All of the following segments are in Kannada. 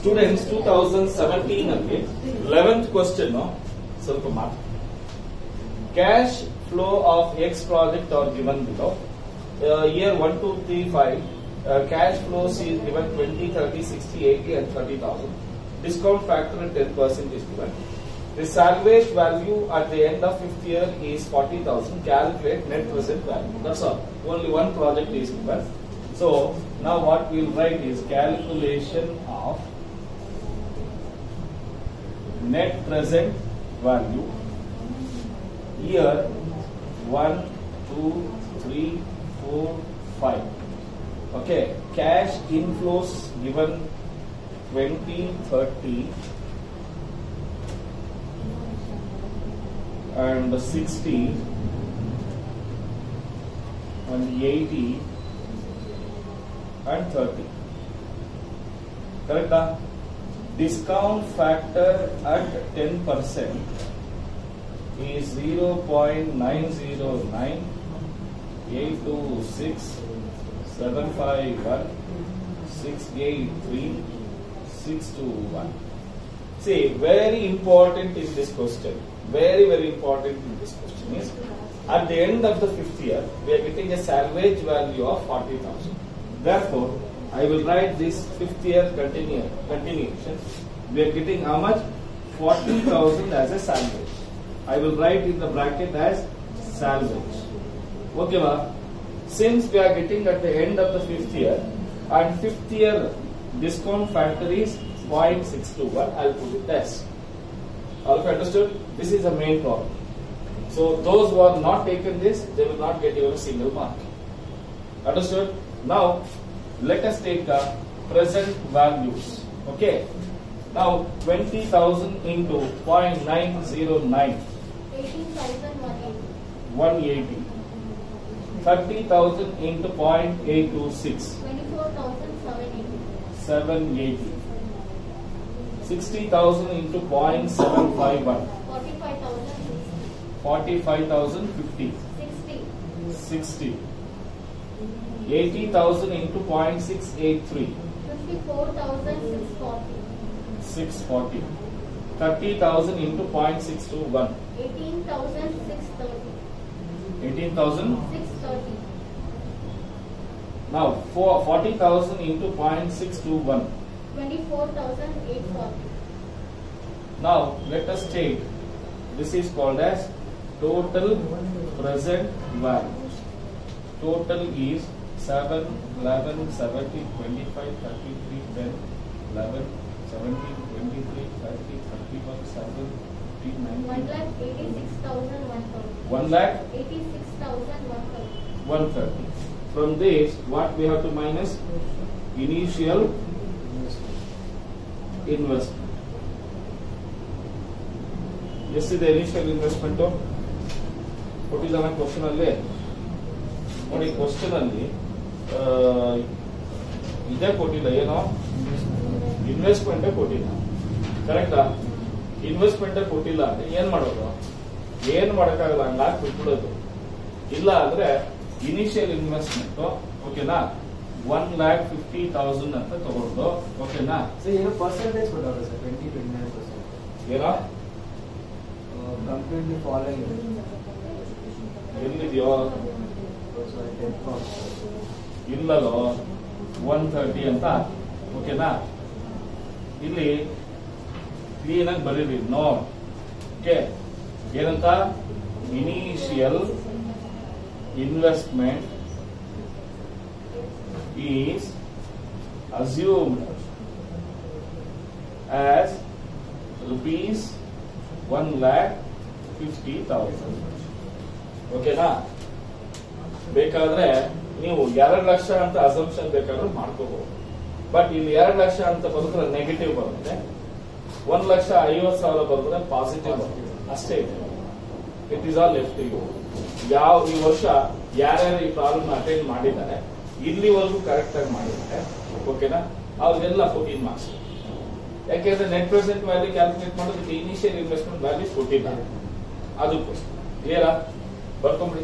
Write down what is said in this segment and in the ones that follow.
ಸ್ಟೂಡೆಂಟ್ಸ್ ಟೂ ತೌಸಂಡ್ ಸೆವೆಂಟೀನ್ ಅಲ್ಲಿ ಲೆವೆಂತ್ ಕ್ವಶನ್ ಸ್ವಲ್ಪ ಮಾತು cash flow of X project are given below year one two three five cash flows is given twenty thirty sixty eighty and thirty thousand discount factor ten percent is given The salvage value at the end of fifth year is 40,000. Calculate net present value. That's all. Only one project is given. So now what we'll write is calculation of net present value. Year 1, 2, 3, 4, 5. Okay. Cash inflows given 20, 30, and 60 and 80 and 30 correct ah? Discount factor at 10% is 0.909 826 751 683 621 see very important in this question. Very very important in this question is at the end of the fifth year we are getting a salvage value of 40000 therefore i will write this fifth year continuation we are getting how much 40000 as a salvage i will write in the bracket as salvage okay ma? since we are getting at the end of the fifth year and fifth year discount factor is 0.621 i'll put it as all of you understood? This is the main problem. So those who have not taken this, they will not get even a single mark. Understood? Now let us take the present values. Okay. Now 20,000 into 0.909, 180. 30,000 into 0.826, 780. 60,000 into 0.751, 45,050, Sixty. 60. 80,000 into 0.683, 640. 30,000 into 0.621, 18,000. Now for 40,000 into 0.621. Now let us take this is called as total present value. Total is 7, 11, 17, 25, 33, 10, 11, 17, 23, 30, 31, 7, 15, 19. 1 lakh 86,130. 1 lakh 86,130. 130. From this, what we have to minus? Initial investment. Yes, the initial investment of what is our question? Only question only. ಇದೇ ಕೊಟ್ಟಿಲ್ಲ ಏನೋ? ಇನ್ವೆಸ್ಟ್ಮೆಂಟ್ ಕೊಟ್ಟಿಲ್ಲ. ಕರೆಕ್ಟಾ ಇನ್ವೆಸ್ಟ್ಮೆಂಟ್ ಕೊಟ್ಟಿಲ್ಲ ಅಂದ್ರೆ ಏನ್ ಮಾಡೋದು? ಏನ್ ಮಾಡಕ್ಕಾಗಲ್ಲ ಹಂಗಾಗಿ ಬಿಟ್ಬಿಡೋದು. ಇಲ್ಲ ಅಂದ್ರೆ ಇನಿಷಿಯಲ್ ಇನ್ವೆಸ್ಟ್ಮೆಂಟ್ ಓಕೆನಾ ಒನ್ ಲ್ಯಾಕ್ ಫಿಫ್ಟಿ ತೌಸಂಡ್ ಅಂತ ತಗೊಂಡು ಓಕೆನಾ ಏನೋ ಪರ್ಸೆಂಟೇಜ್ ಕೊಟ್ಟವ್ರೆ sir twenty twenty nine percent ಏನೋ ಕಂಪ್ಲೀಟ್ಲಿ ಫಾಲೋಯಿಂಗ್ ಎಲ್ಲಿದೆಯೋ? ಸಾರಿ ಟೆನ್ ಇಲ್ಲಲ್ಲೋ ಒನ್ ಥರ್ಟಿ ಅಂತ. ಓಕೆನಾ ಇಲ್ಲಿ ಕ್ಲೀನ್ ಆಗಿ ಬರೀರಿ. ನೋ ಓಕೆ ಏನಂತ? Initial investment is assumed as rupees one lakh fifty thousand ಓಕೆನಾ ಬೇಕಾದ್ರೆ ನೀವು ಎರಡು ಲಕ್ಷ ಅಂತ ಅಸಂಪ್ಷನ್ ಬೇಕಾದ್ರೆ ಮಾಡ್ಕೋಬಹುದು ಬಟ್ ಇಲ್ಲಿ ಎರಡು ಲಕ್ಷ ಅಂತ ಬರೆದ್ರೆ ನೆಗೆಟಿವ್ ಬರುತ್ತೆ. ಒಂದ್ ಲಕ್ಷ ಐವತ್ ಸಾವಿರ ಬರೆದ್ರೆ ಪಾಸಿಟಿವ್ ಬರುತ್ತೆ. ಅಷ್ಟೇ ಇದೆ. It is all left you ಯಾವ ಈ ವರ್ಷ ಯಾರ್ಯಾರು ಈ ಪ್ರಾಬ್ಲಮ್ ಅಟೆಂಡ್ ಮಾಡಿದ್ದಾರೆ, ಇಲ್ಲಿವರೆಗೂ ಕರೆಕ್ಟ್ ಆಗಿ ಮಾಡಿದ್ದಾರೆ. ಓಕೆನಾ ಅವ್ರಿಗೆಲ್ಲ ಫೋರ್ಟೀನ್ ಮಾರ್ಕ್ಸ್ ಯಾಕೆಂದ್ರೆ ನೆಟ್ ಪ್ರೆಸೆಂಟ್ ವ್ಯಾಲ್ಯೂ ಕ್ಯಾಲ್ಕುಲೇಟ್ ಮಾಡೋದಕ್ಕೆ ಇನಿಷಿಯಲ್ ಇನ್ವೆಸ್ಟ್ಮೆಂಟ್ ವ್ಯಾಲ್ಯೂ ಫೋರ್ಟೀನ್ ಅದಕ್ಕೋಸ್ಕರ ಕ್ಲಿಯರಾ ಬರ್ಕೊಂಬಿಡಿ.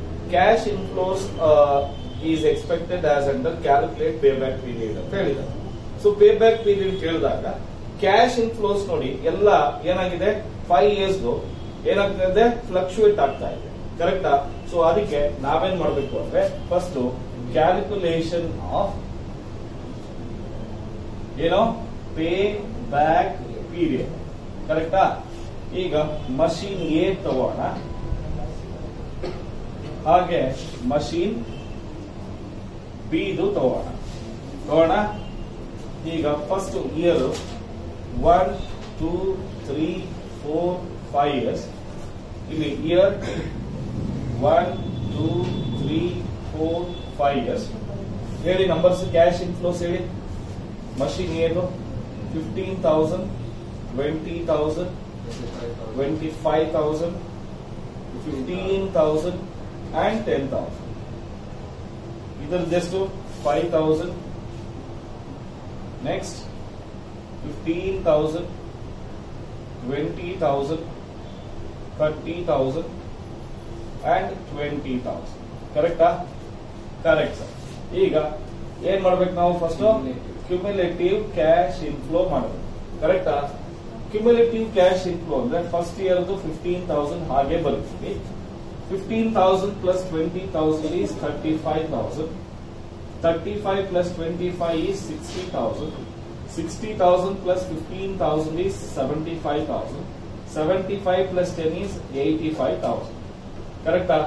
Cash inflows is expected as under calculate pay back period ಅಂತ ಹೇಳಿದ್ದಾರೆ ಸೊ ಪೇ ಬ್ಯಾಕ್ ಪೀರಿಯಡ್ ಕೇಳಿದಾಗ ಕ್ಯಾಶ್ ಇನ್ಫ್ಲೋಸ್ ನೋಡಿ, ಎಲ್ಲ ಏನಾಗಿದೆ? ಫೈವ್ ಇಯರ್ಸ್ದು ಏನಾಗ್ತದೆ? ಫ್ಲಕ್ಚುಯೇಟ್ ಆಗ್ತಾ ಇದೆ. ಕರೆಕ್ಟಾ ಸೊ ಅದಕ್ಕೆ ನಾವೇನ್ ಮಾಡಬೇಕು ಅಂದ್ರೆ ಫಸ್ಟ್ ಕ್ಯಾಲ್ಕುಲೇಷನ್ ಆಫ್ ಏನೋ? ಪೇ ಬ್ಯಾಕ್ ಪೀರಿಯಡ್ ಕರೆಕ್ಟಾ ಈಗ ಮಷೀನ್ ಎ ತಗೋಣ. ಹಾಗೆ ಮಷೀನ್ ಬೀದು ತಗೋಣ ತಗೋಣ ಈಗ first year one two three four five years ಇಲ್ಲಿ year one two three four five years ಹೇಳಿ ನಂಬರ್ಸ್ ಕ್ಯಾಶ್ ಇನ್ಫ್ಲೋಸ್ ಹೇಳಿ. ಮಷೀನ್ ಏನು? Fifteen thousand twenty thousand twenty five thousand fifteen thousand and ten thousand ಇದರದೆಷ್ಟು five thousand next fifteen thousand twenty thousand thirty thousand and twenty thousand ಕರೆಕ್ಟಾ ಕರೆಕ್ಟ್ ಸರ್ ಈಗ ಏನ್ ಮಾಡ್ಬೇಕು ನಾವು ಫಸ್ಟ್ ಕ್ಯುಮ್ಯುಲೇಟಿವ್ ಕ್ಯಾಶ್ ಇನ್ಫ್ಲೋ ಮಾಡಬೇಕು ಕರೆಕ್ಟಾ ಕ್ಯುಮ್ಯುಲೇಟಿವ್ ಕ್ಯಾಶ್ ಇನ್ಫ್ಲೋ ಅಂದ್ರೆ ಫಸ್ಟ್ ಇಯರ್ದು ಫಿಫ್ಟೀನ್ ತೌಸಂಡ್ ಹಾಗೆ ಬರ್ತೀವಿ fifteen thousand plus twenty thousand is thirty five thousand thirty five plus twenty five is sixty thousand sixty thousand plus fifteen thousand is seventy five thousand seventy five plus ten is eighty five thousand ಕರೆಕ್ಟಾ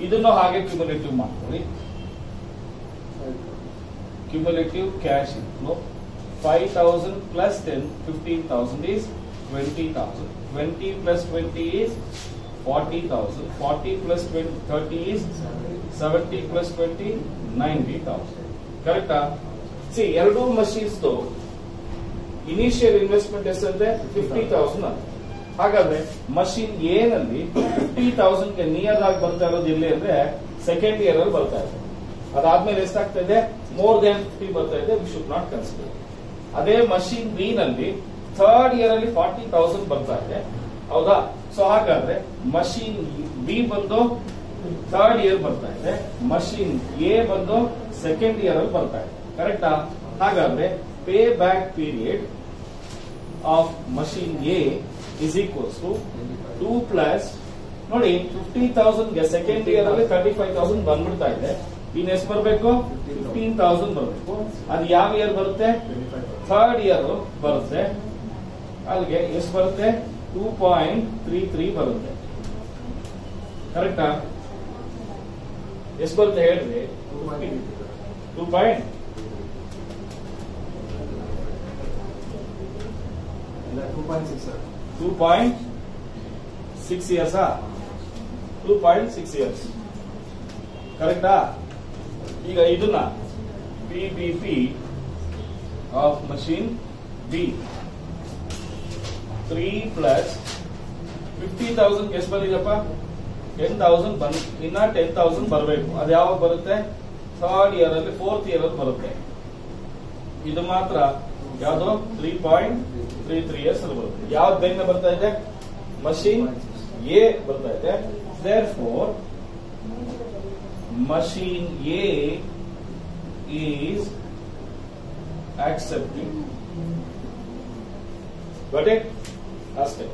ಇದನ್ನು ಹಾಗೆ ಕ್ಯುಮುಲೇಟಿವ್ ಮಾಡ್ಕೊಳ್ಳಿ cumulative cash inflow five thousand plus ten fifteen thousand is twenty thousand twenty plus twenty is forty thousand forty plus twenty thirty is seventy plus twenty ninety thousand ಕರೆಕ್ಟಾ ಸಿ ಎರಡೂ ಮಷೀನ್ಸ್ ಇನಿಷಿಯಲ್ ಇನ್ವೆಸ್ಟ್ಮೆಂಟ್ ಎಷ್ಟಂತೆ ಫಿಫ್ಟಿ ತೌಸಂಡ್ ಹಾಗಾದ್ರೆ ಮಷೀನ್ ಏನಲ್ಲಿ ನಲ್ಲಿ ಫಿಫ್ಟಿ ತೌಸಂಡ್ಗೆ ನಿಯರ್ ಆಗಿ ಬರ್ತಾ ಇರೋದು ಇಲ್ಲಿ ಅಂದ್ರೆ ಸೆಕೆಂಡ್ ಇಯರ್ ಅಲ್ಲಿ ಬರ್ತಾ ಇದೆ. ಅದಾದ್ಮೇಲೆ ಎಷ್ಟಾಗ್ತಾ ಇದೆ? ಮೋರ್ ದೆನ್ ಫಿಫ್ಟಿ ಬರ್ತಾ ಇದೆ. ವಿ ಶುಡ್ ನಾಟ್ ಕನ್ಸಿಡರ್ ಅದೇ ಮಷೀನ್ ಬಿ ನಲ್ಲಿ ಥರ್ಡ್ ಇಯರ್ ಅಲ್ಲಿ ಫಾರ್ಟಿ ತೌಸಂಡ್ ಬರ್ತಾ ಇದೆ. ಹೌದಾ? ಸೊ ಹಾಗಾದ್ರೆ ಮಷೀನ್ ಬಿ ಬಂದು ಥರ್ಡ್ ಇಯರ್ ಬರ್ತಾ ಇದೆ. ಮಷೀನ್ ಎ ಬಂದು ಸೆಕೆಂಡ್ ಇಯರ್ ಅಲ್ಲಿ ಬರ್ತಾ ಇದೆ. ಕರೆಕ್ಟಾ ಹಾಗಾದ್ರೆ pay back period of machine A is equals to two plus ನೋಡಿ ಫಿಫ್ಟಿ ತೌಸಂಡ್ಗೆ ಸೆಕೆಂಡ್ ಇಯರ್ ಅಲ್ಲಿ ತರ್ಟಿ ಫೈವ್ ತೌಸಂಡ್ ಬಂದ್ಬಿಡ್ತಾ ಇದೆ. ಇನ್ ಎಷ್ಟು ಬರಬೇಕು? ಫಿಫ್ಟೀನ್ ತೌಸಂಡ್ ಬರಬೇಕು. ಅದು ಯಾವ ಇಯರ್ ಬರುತ್ತೆ? ಥರ್ಡ್ ಇಯರ್ ಬರುತ್ತೆ. ಅಲ್ಲಿಗೆ ಎಷ್ಟು ಬರುತ್ತೆ? ಟೂ ಪಾಯಿಂಟ್ ತ್ರೀ ತ್ರೀ ಬರುತ್ತೆ. ಕರೆಕ್ಟಾ? ಎಷ್ಟು ಬರುತ್ತೆ ಹೇಳ್ರಿ two point two point six sir. Two point six ಇಯರ್ಸಾ two point six years ಕರೆಕ್ಟಾ? ಈಗ ಇದನ್ನ P B P of machine B three plus fifty thousand ಎಷ್ಟು ಬಂದಿದೆಪ್ಪ ಟೆನ್ ತೌಸಂಡ್ ಬಂದ್, ಇನ್ನ ಟೆನ್ ತೌಸಂಡ್ ಬರಬೇಕು. ಅದು ಯಾವಾಗ ಬರುತ್ತೆ? ಥರ್ಡ್ ಇಯರ್ ಅಲ್ಲಿ ಫೋರ್ತ್ ಇಯರ್ ಅಲ್ಲಿ ಬರುತ್ತೆ. ಇದು ಮಾತ್ರ ಯಾವುದು? Three point three three years ಅಲ್ಲಿ ಬರುತ್ತೆ. ಯಾವ್ದು ಬೇಗನೆ ಬರ್ತಾ ಇದೆ? ಮಷೀನ್ ಎ ಬರ್ತಾ ಇದೆ. There four machine A is accepting but it aspect